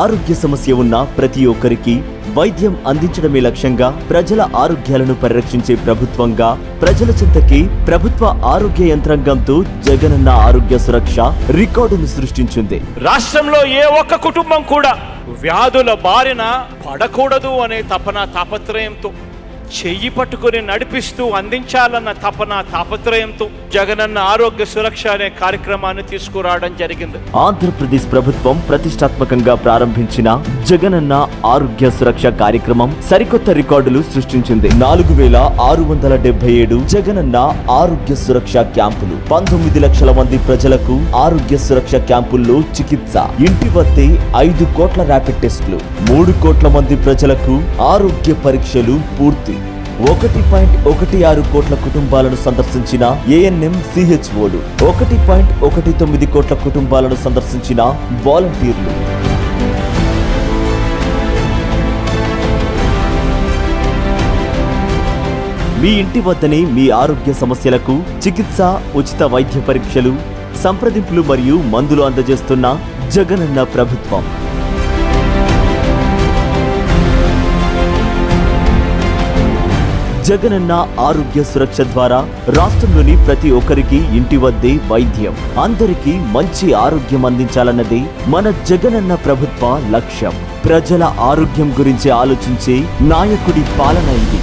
ఆరోగ్య సమస్య ఉన్న ప్రతి ఒక్కరికి వైద్యం అందించడమే లక్ష్యంగా ప్రజల ఆరోగ్యాలను పరిరక్షించే ప్రభుత్వంగా ప్రజల చెంతకి ప్రభుత్వ ఆరోగ్య యంత్రాంగంతో జగనన్న ఆరోగ్య సురక్ష రికార్డును సృష్టించింది. రాష్ట్రంలో ఏ ఒక్క కుటుంబం కూడా వ్యాధుల బారిన పడకూడదు అనే తపన తాపత్రయంతో చెయ్యి పట్టుకుని నడిపిస్తూ అందించాలన్న తపన తాపత్రయంతో జగనన్న ఆరోగ్య సురక్ష అనే కార్యక్రమాన్ని తీసుకురావడం జరిగింది. ఆంధ్రప్రదేశ్ ప్రభుత్వం ప్రతిష్టాత్మకంగా ప్రారంభించిన జగనన్న ఆరోగ్య సురక్ష కార్యక్రమం సరికొత్త రికార్డులు సృష్టించింది. నాలుగు వేల ఆరు వందల డెబ్బై ఏడు జగనన్న ఆరోగ్య సురక్ష క్యాంపులు. పంతొమ్మిది లక్షల మంది ప్రజలకు ఆరోగ్య సురక్ష క్యాంపుల్లో చికిత్స. ఇంటి వద్దే ఐదు కోట్ల ర్యాపిడ్ టెస్టులు. మూడు కోట్ల మంది ప్రజలకు ఆరోగ్య పరీక్షలు పూర్తి. ఒకటి పాయింట్ ఒకటి ఆరు కోట్ల కుటుంబాలను సందర్శించిన ఏఎన్ఎం సిహెచ్ఓలు ఒకటి పాయింట్ ఒకటి తొమ్మిది కోట్ల కుటుంబాలను సందర్శించిన వాలంటీర్లు. మీ ఇంటి వద్దనే మీ ఆరోగ్య సమస్యలకు చికిత్స ఉచిత వైద్య పరీక్షలు సంప్రదింపులు మరియు మందులు అందజేస్తున్న జగనన్న ప్రభుత్వం. జగనన్న ఆరోగ్య సురక్ష ద్వారా రాష్ట్రంలోని ప్రతి ఒక్కరికి ఇంటి వద్దే వైద్యం. అందరికీ మంచి ఆరోగ్యం అందించాలన్నదే మన జగనన్న ప్రభుత్వ లక్ష్యం. ప్రజల ఆరోగ్యం గురించి ఆలోచించే నాయకుడి పాలన ఇది.